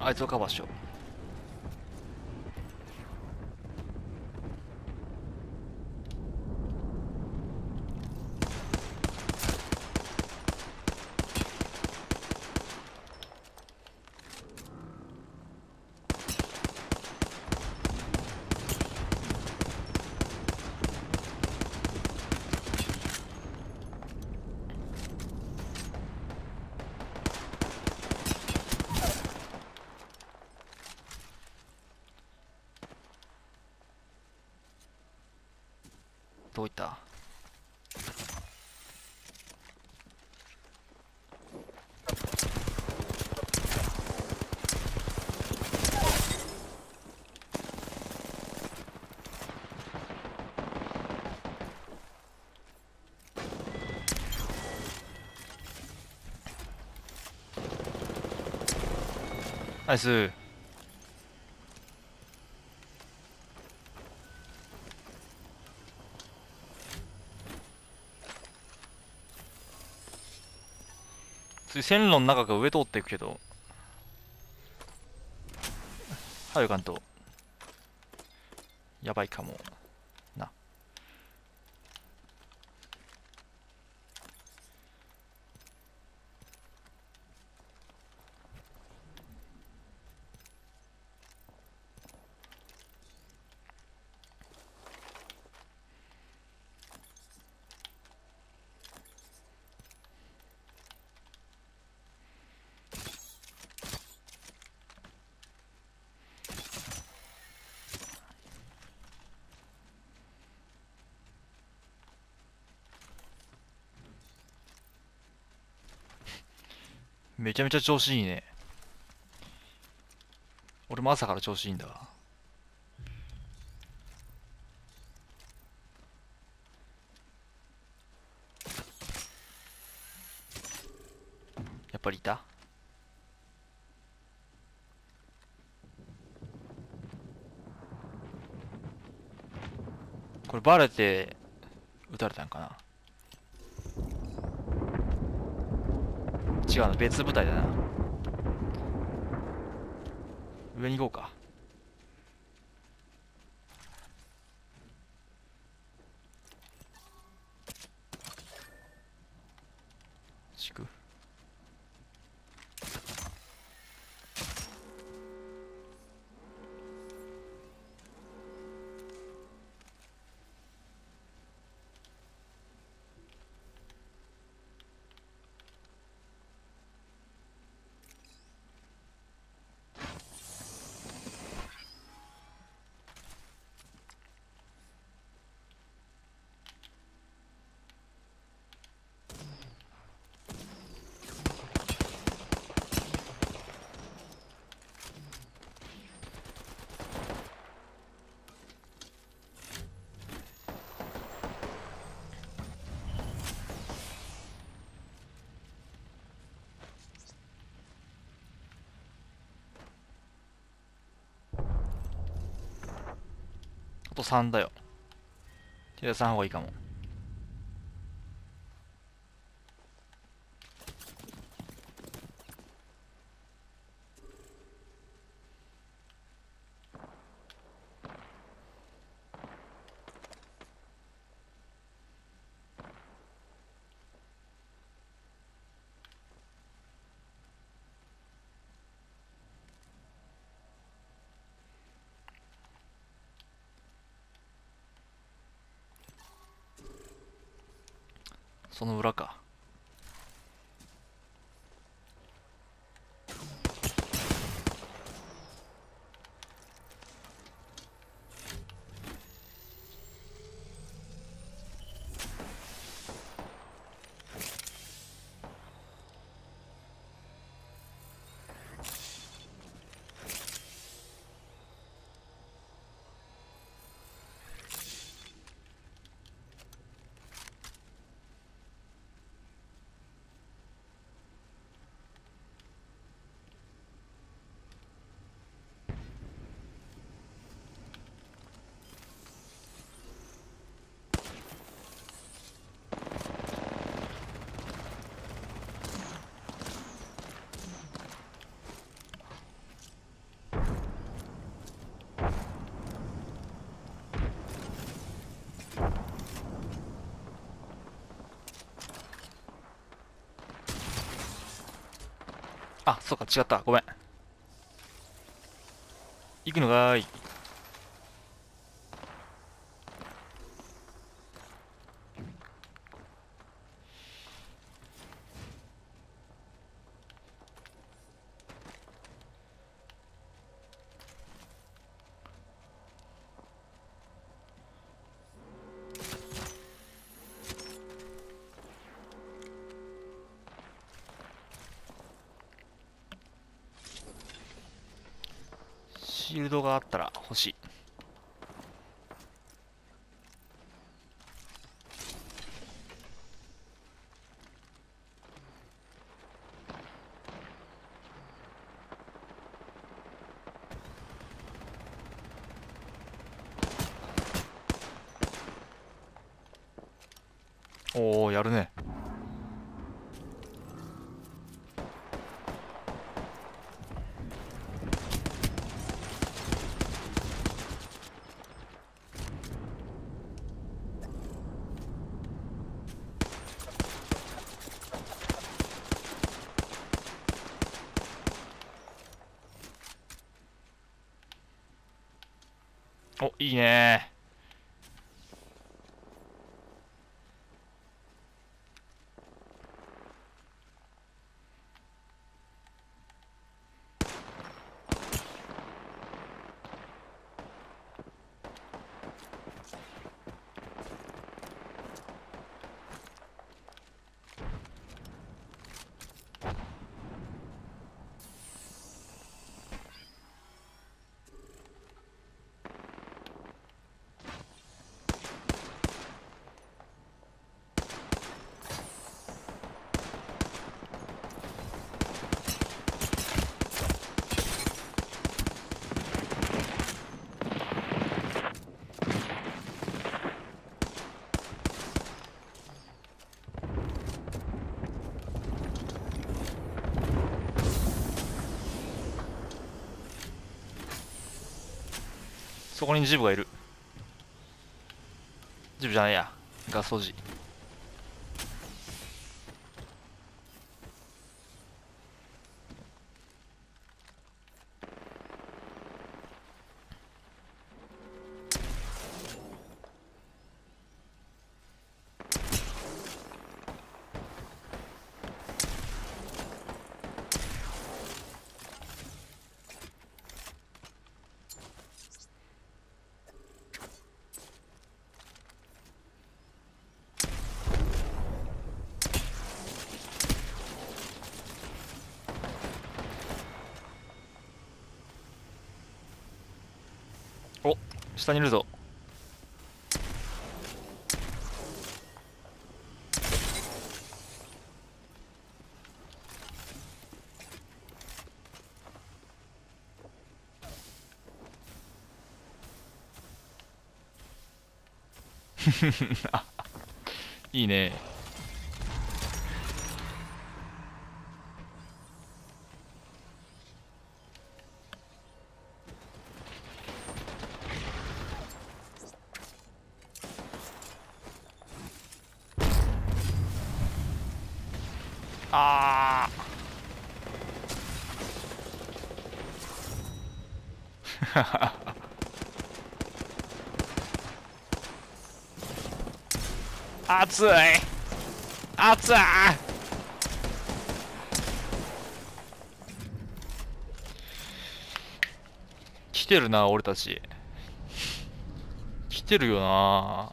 あいつをカバーしよう。どういった？ナイス。次線路の中が上通っていくけど。はよかんと。やばいかもなめちゃめちゃ調子いいね。俺も朝から調子いいんだ。わやっぱりいた？これバレて撃たれたんかな？違うな別部隊だな。上に行こうか敷くあと3だよ。手出さん方がいいかも。その裏か。あそうか違った。ごめん。行くのがーい。シールドがあったら欲しい。おおやるね。おいいね。そこにジブがいる。ジブじゃないや。ガス掃除お下にいるぞ。いいね。あー。熱い。熱い。来てるな俺たち。来てるよな。